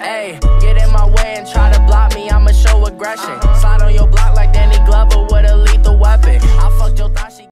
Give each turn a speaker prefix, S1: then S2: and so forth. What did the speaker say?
S1: Hey, get in my way and try to block me, I'ma show aggression.